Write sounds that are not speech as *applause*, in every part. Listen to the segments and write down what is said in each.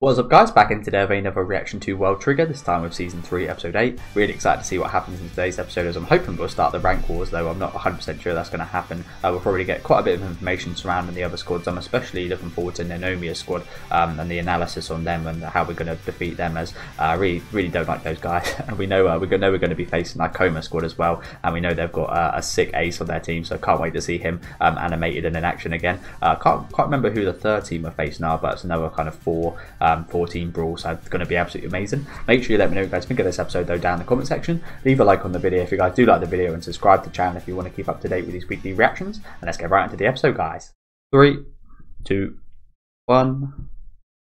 What's up guys, back in today with another reaction to World Trigger, this time with Season 3 Episode 8. Really excited to see what happens in today's episode as I'm hoping we'll start the rank wars though I'm not 100% sure that's going to happen. Uh, we'll probably get quite a bit of information surrounding the other squads. I'm especially looking forward to Ninomiya's squad um, and the analysis on them and how we're going to defeat them as I uh, really really don't like those guys. *laughs* and we know, uh, we know we're going to be facing that Coma squad as well and we know they've got uh, a sick ace on their team so I can't wait to see him um, animated and in action again. Uh, can't, can't remember who the third team we're facing are but it's another kind of 4 um, 14 brawl so it's going to be absolutely amazing. Make sure you let me know what you guys think of this episode though down in the comment section. Leave a like on the video if you guys do like the video and subscribe to the channel if you want to keep up to date with these weekly reactions. And let's get right into the episode guys. Three, two, one.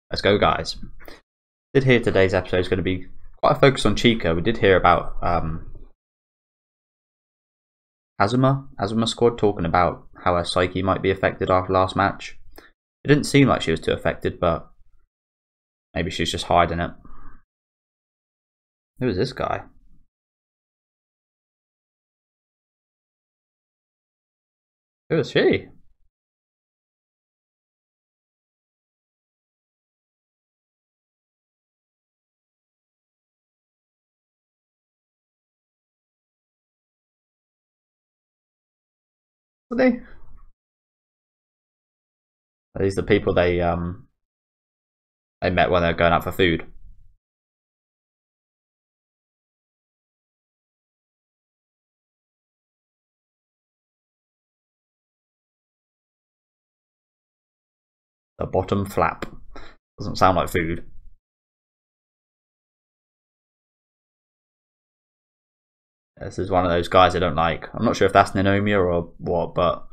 Let's go guys. Did hear today's episode is going to be quite a focus on Chika. We did hear about um, Azuma, Azuma squad talking about how her psyche might be affected after last match. It didn't seem like she was too affected, but Maybe she's just hiding it. Who is this guy? Who is she? Are they? Are these the people they um they met when they were going out for food. The bottom flap. Doesn't sound like food. This is one of those guys I don't like. I'm not sure if that's Ninomiya or what, but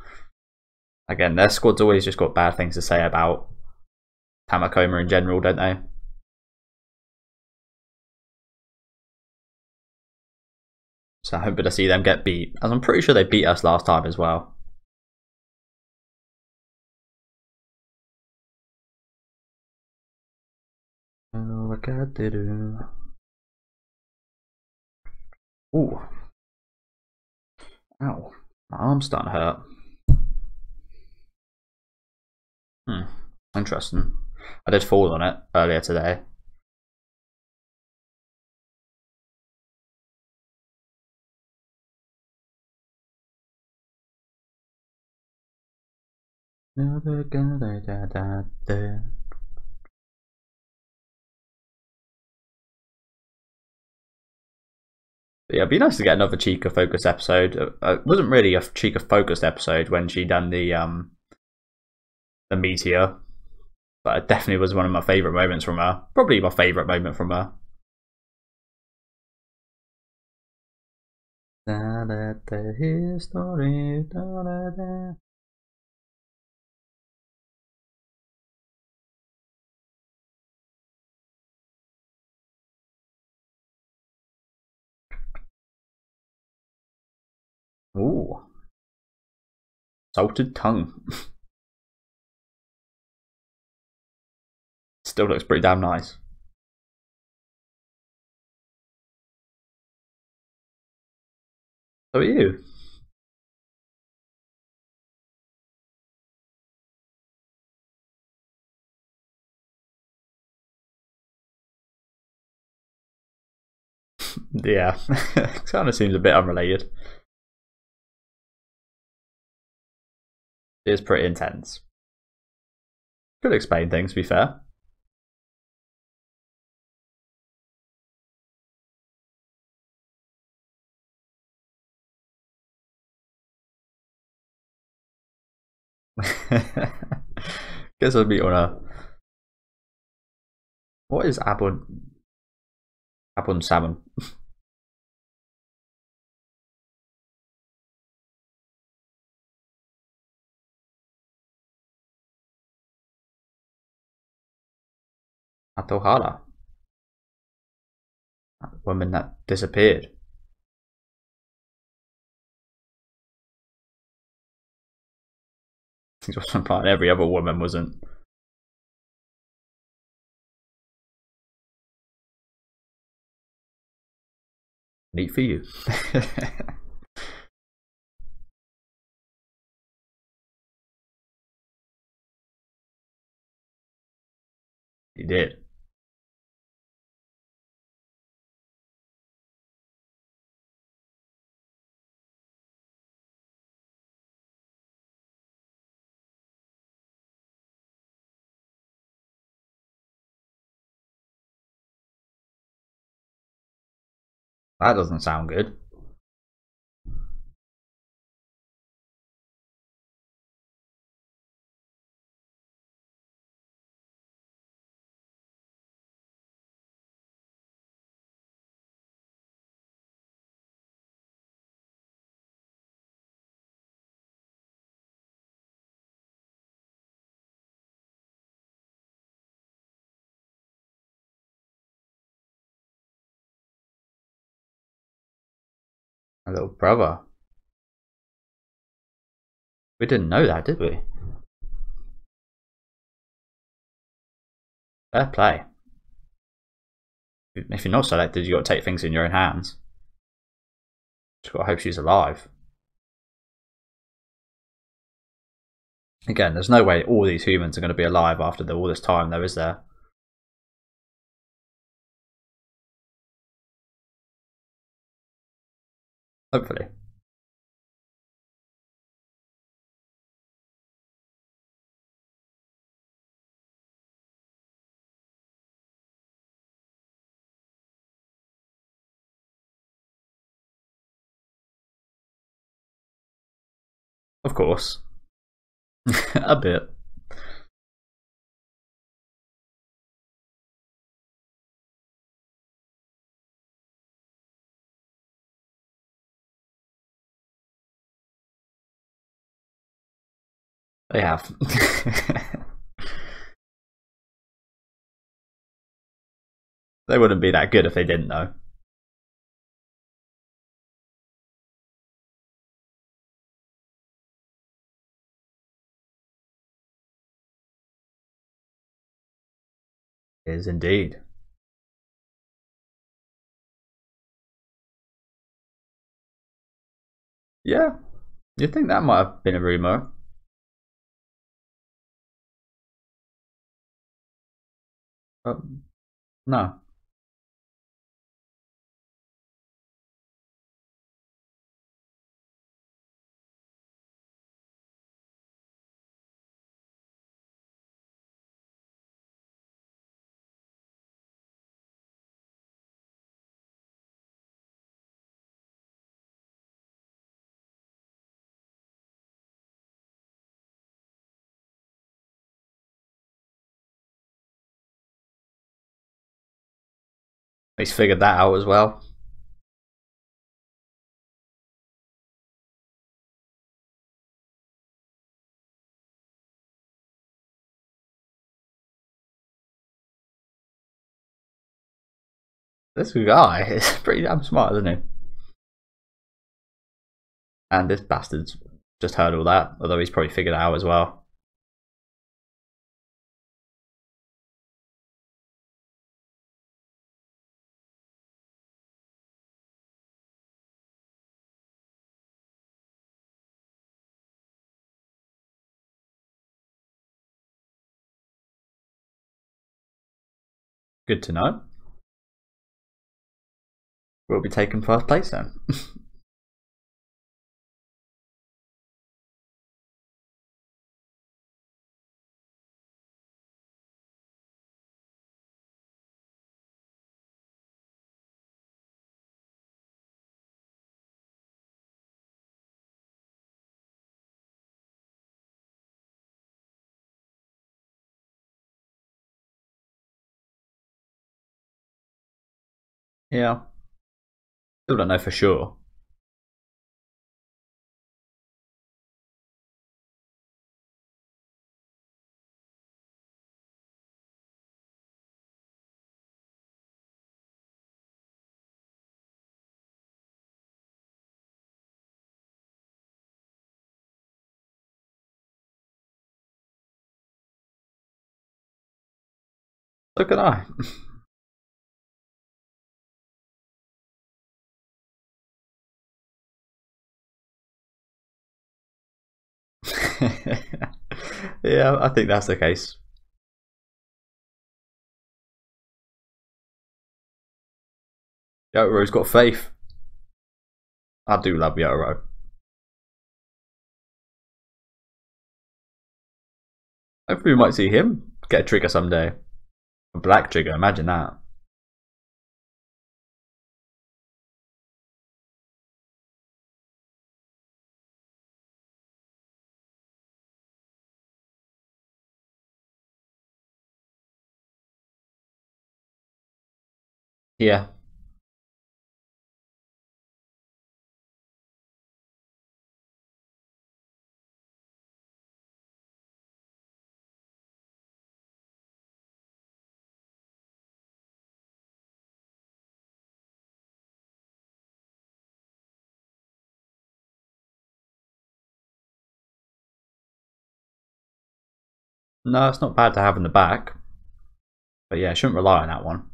again, their squad's always just got bad things to say about Tamakoma in general, don't they? So I'm hoping to see them get beat, as I'm pretty sure they beat us last time as well. Oh. Ow. My arm's starting to hurt. Hmm. Interesting. I did fall on it earlier today. Never gonna da da da. yeah, it'd be nice to get another Chika focused episode. Uh, it wasn't really a Chika focused episode when she done the um the meteor but it definitely was one of my favourite moments from her. Probably my favourite moment from her. Da, da, da, history, da, da, da. Ooh. Salted tongue. *laughs* Still looks pretty damn nice. So are you? *laughs* yeah, *laughs* kind of seems a bit unrelated. It is pretty intense. Could explain things, to be fair. *laughs* Guess I'll be on a. What is Abun? Abun salmon. *laughs* Hatohara. That woman that disappeared. Wasn't part every other woman wasn't. Neat for you. *laughs* He did. That doesn't sound good. Little brother. We didn't know that, did we? Fair play. If you're not selected, you've got to take things in your own hands. Just got to hope she's alive. Again, there's no way all these humans are going to be alive after all this time, though, is there? Hopefully. Of course. *laughs* a bit. They have. *laughs* they wouldn't be that good if they didn't know. Is indeed. Yeah, you think that might have been a rumor? Um, He's figured that out as well. This guy *laughs* is pretty damn smart, isn't he? And this bastard's just heard all that, although he's probably figured it out as well. Good to know. We'll be taking first place then. *laughs* yeah. Still don't know for sure. So can I. *laughs* *laughs* yeah, I think that's the case. Yoto's got faith. I do love Yotaro. Hopefully we might see him get a trigger someday. A black trigger, imagine that. Yeah. No, it's not bad to have in the back. But yeah, I shouldn't rely on that one.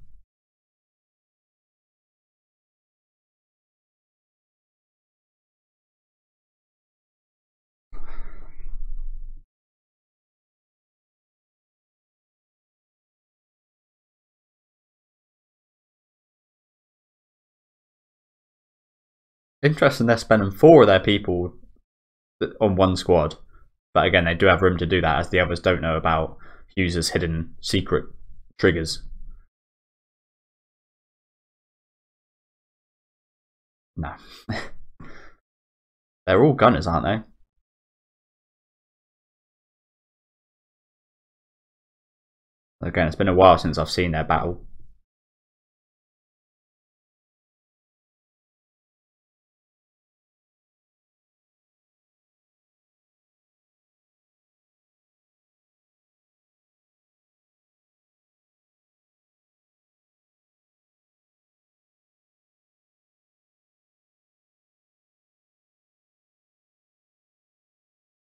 Interesting they're spending four of their people on one squad. But again, they do have room to do that as the others don't know about Hyuse's hidden secret triggers. No. *laughs* They're all gunners, aren't they? Again, it's been a while since I've seen their battle.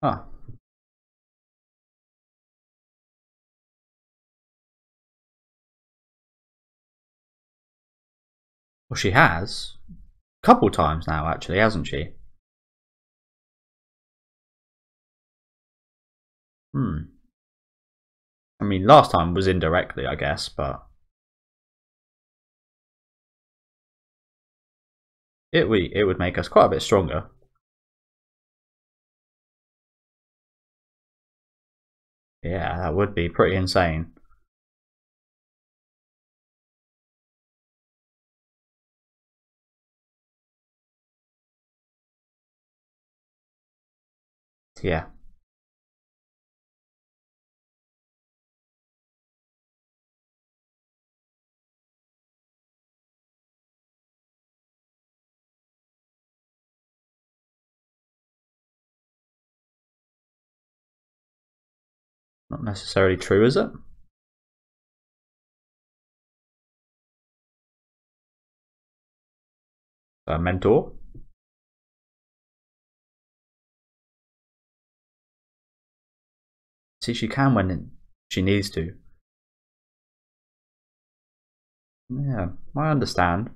Huh. Well, she has. A couple times now, actually, hasn't she? Hmm. I mean, last time was indirectly, I guess, but... It, we, it would make us quite a bit stronger. Yeah, that would be pretty insane. Yeah. Not necessarily true, is it? A mentor. See, she can when she needs to. Yeah, I understand.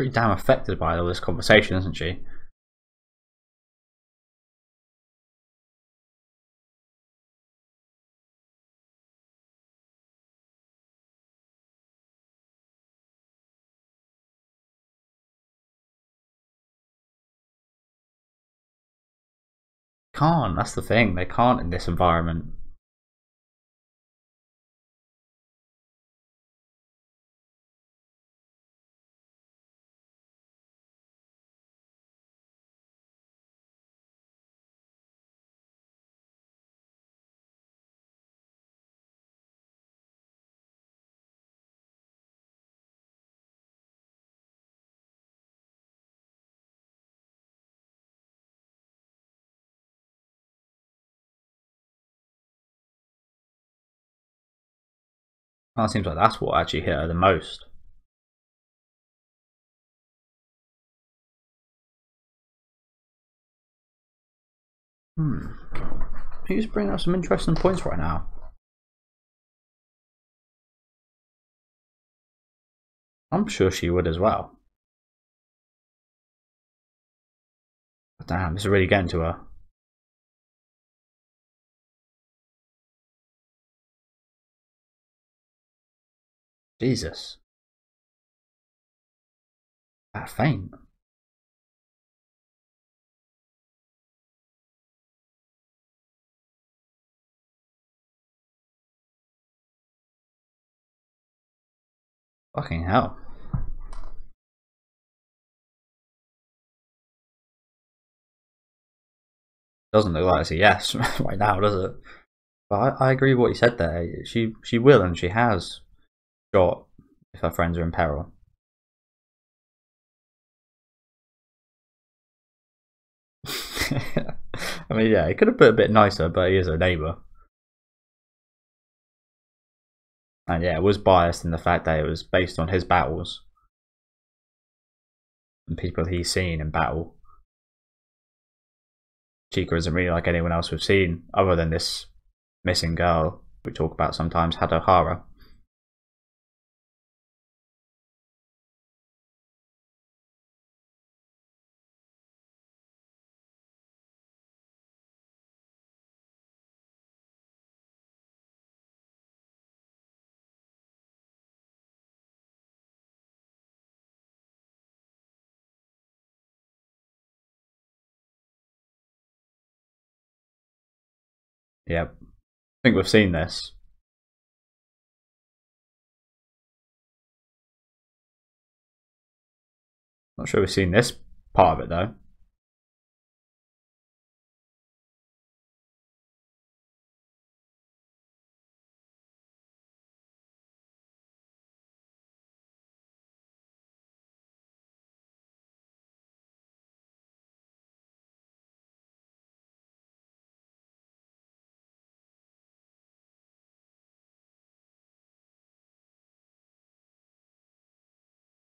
Pretty damn affected by all this conversation, isn't she? Can't. That's the thing. They can't in this environment. It seems like that's what actually hit her the most. Hmm. He's bringing up some interesting points right now. I'm sure she would as well. Damn, this is really getting to her. Jesus. That faint. Fucking hell. Doesn't look like it's a yes *laughs* right now, does it? But I, I agree with what you said there. She she will and she has shot if our friends are in peril. *laughs* I mean, yeah, he could have put a bit nicer, but he is a neighbour. And yeah, it was biased in the fact that it was based on his battles and people he's seen in battle. Chika isn't really like anyone else we've seen, other than this missing girl we talk about sometimes, Hatohara. Yep. I think we've seen this. Not sure we've seen this part of it though.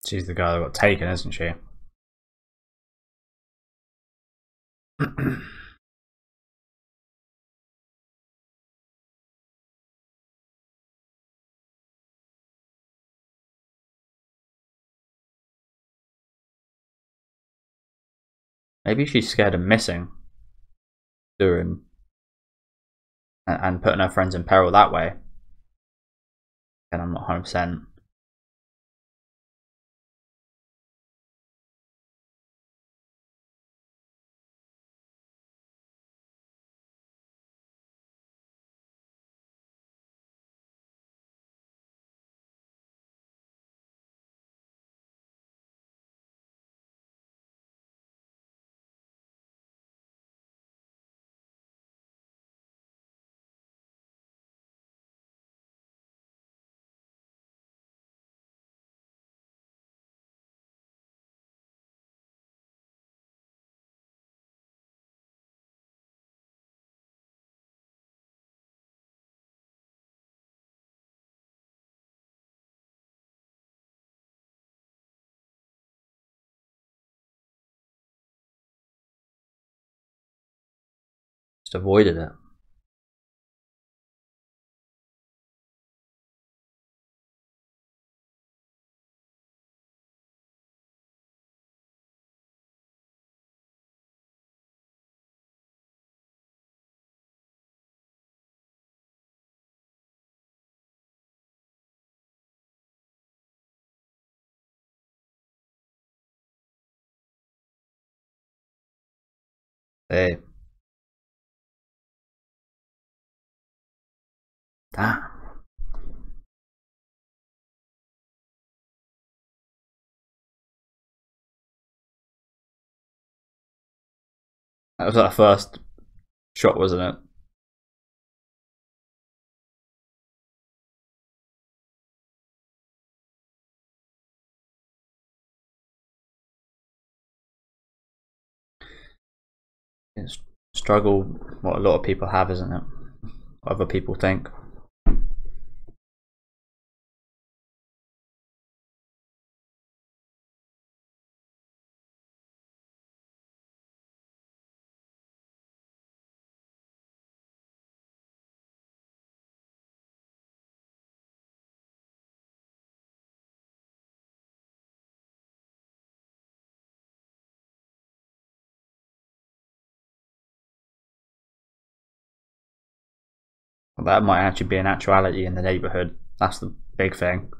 She's the guy that got taken, isn't she? *clears throat* Maybe she's scared of missing doing and, and putting her friends in peril that way. And I'm not 100%. Just avoided it. Hey. That was our first shot, wasn't it? It's struggle what a lot of people have, isn't it? What Other people think. That might actually be an actuality in the neighborhood. That's the big thing.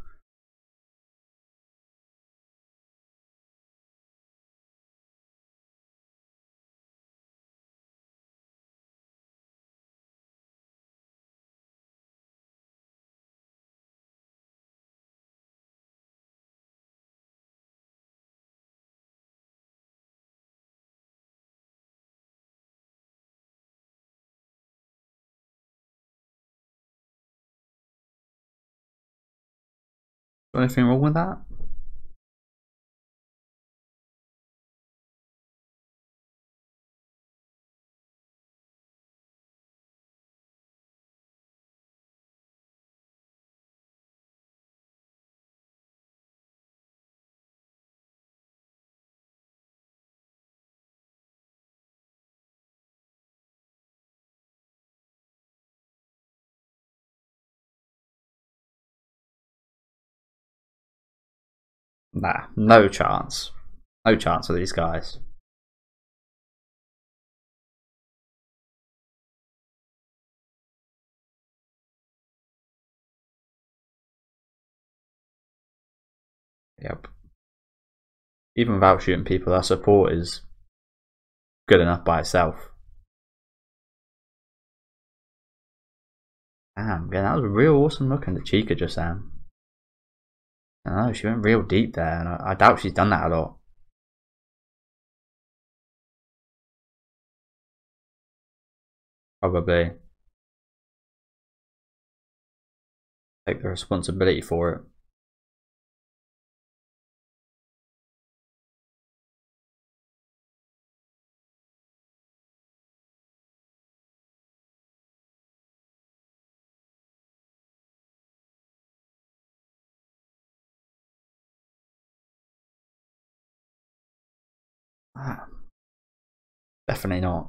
Anything wrong with that? Nah, no chance. No chance of these guys. Yep. Even without shooting people, our support is good enough by itself. Damn, yeah, that was a real awesome looking, the Chika just then. I don't know, she went real deep there, and I, I doubt she's done that a lot. Probably. Take the responsibility for it. *laughs* Definitely not.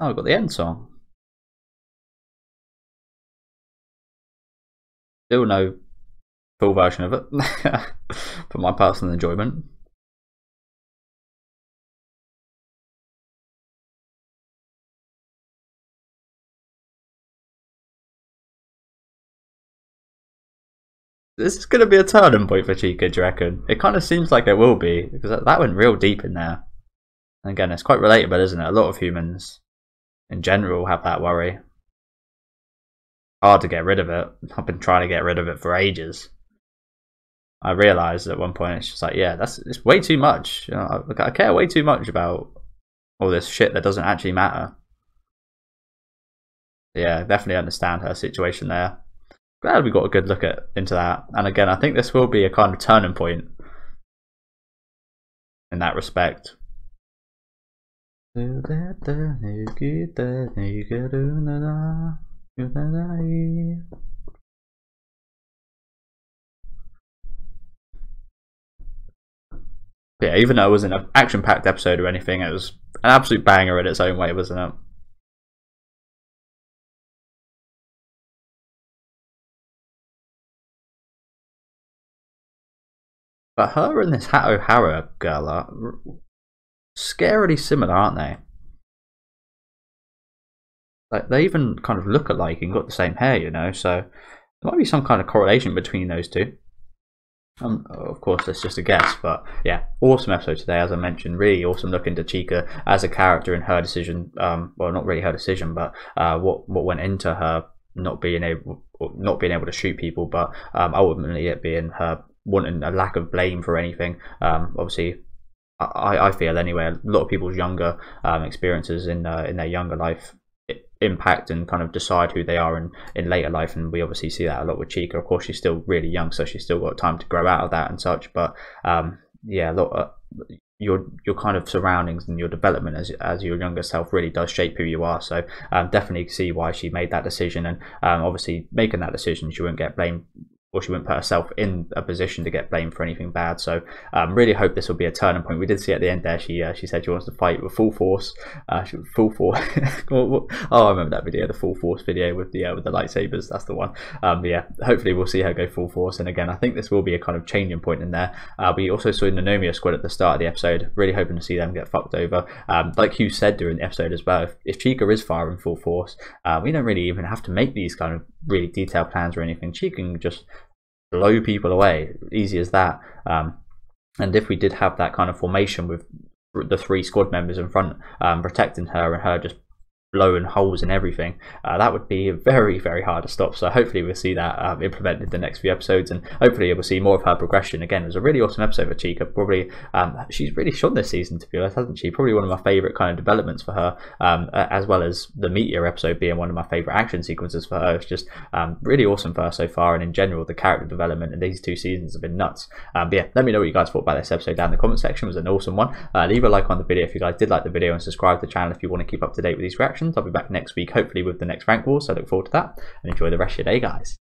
Oh, I got the end song. Still no full version of it *laughs* for my personal enjoyment. This is going to be a turning point for Chika, do you reckon? It kind of seems like it will be, because that went real deep in there. And again, it's quite relatable, isn't it? A lot of humans, in general, have that worry. Hard to get rid of it. I've been trying to get rid of it for ages. I realised at one point it's just like, yeah, that's it's way too much. You know, I, I care way too much about all this shit that doesn't actually matter. Yeah, definitely understand her situation there glad we got a good look at into that. And again, I think this will be a kind of turning point in that respect. Yeah, even though it wasn't an action-packed episode or anything, it was an absolute banger in its own way, wasn't it? But her and this Hatohara girl are scarily similar, aren't they? Like they even kind of look alike and got the same hair, you know. So there might be some kind of correlation between those two. Um, of course, that's just a guess, but yeah, awesome episode today. As I mentioned, really awesome look into Chika as a character and her decision. Um, well, not really her decision, but uh, what what went into her not being able not being able to shoot people, but um, ultimately it being her wanting a lack of blame for anything. Um, obviously, I, I feel anyway, a lot of people's younger um, experiences in uh, in their younger life impact and kind of decide who they are in, in later life and we obviously see that a lot with Chika of course she's still really young so she's still got time to grow out of that and such but um, yeah a lot of, your your kind of surroundings and your development as as your younger self really does shape who you are. So um, definitely see why she made that decision, and um, obviously making that decision, she wouldn't get blamed or she wouldn't put herself in a position to get blamed for anything bad. So um, really hope this will be a turning point. We did see at the end there she uh, she said she wants to fight with full force, uh, full force. *laughs* oh, I remember that video, the full force video with the uh, with the lightsabers. That's the one. Um, yeah, hopefully we'll see her go full force. And again, I think this will be a kind of changing point in there. Uh, we also saw Ninomiya squad at the start of the episode. Really hoping to see them get fucked over. Um, like you said during the episode as well, if, if Chika is firing full force, uh, we don't really even have to make these kind of really detailed plans or anything. She can just blow people away, easy as that. Um, and if we did have that kind of formation with the three squad members in front um, protecting her and her just blowing holes and everything, uh, that would be very, very hard to stop. So hopefully we'll see that um, implemented in the next few episodes, and hopefully we'll see more of her progression. Again, it was a really awesome episode for Chika. Probably um, she's really shone this season, to be honest, hasn't she? Probably one of my favourite kind of developments for her, um, as well as the Meteor episode being one of my favourite action sequences for her. It's just um, really awesome for her so far, and in general, the character development in these two seasons have been nuts. Um, but yeah, let me know what you guys thought about this episode down in the comment section. It was an awesome one. Uh, leave a like on the video if you guys did like the video, and subscribe to the channel if you want to keep up to date with these reactions. I'll be back next week, hopefully with the next rank war. So I look forward to that and enjoy the rest of your day, guys.